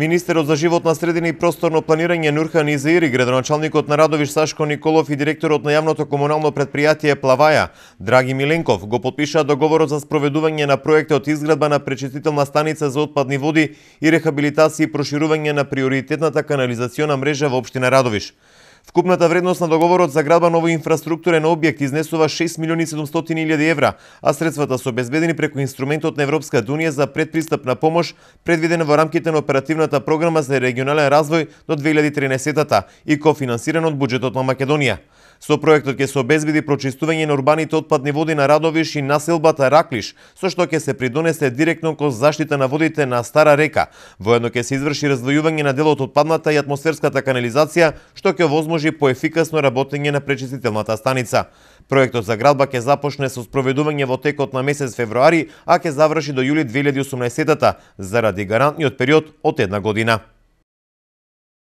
Министерот за животна средина и просторно планирање Нурхан Изаири, градоначалникот на Радовиш Сашко Николов и директорот на јавното комунално предпријатие Плаваја, Драги Миленков, го подпишаа договорот за спроведување на проектот изградба на пречистителна станица за отпадни води и рехабилитација и проширување на приоритетната канализациона мрежа во општина Радовиш. Вкупната вредност на договорот за градба ново инфраструктурен објект изнесува 6 милиони 700 илјади евра, а средствата се обезбедени преку инструментот на Европската унија за предпристапна помош предвидена во рамките на оперативната програма за регионален развој до 2013 и кофинансиран од буџетот на Македонија. Со проектот ќе се обезбеди прочистување на урбаните отпадни води на Радовиш и населбата Раклиш, со што ќе се придонесе директно кон заштита на водите на Стара река. Воедно ќе се изврши раздвојување на делот отпадната и атмосферската канализација, што ќе возможи поефикасно работење на пречистителната станица. Проектот за градба ќе започне со спроведување во текот на месец февруари, а ќе заврши до јули 2018 заради гарантниот период од една година.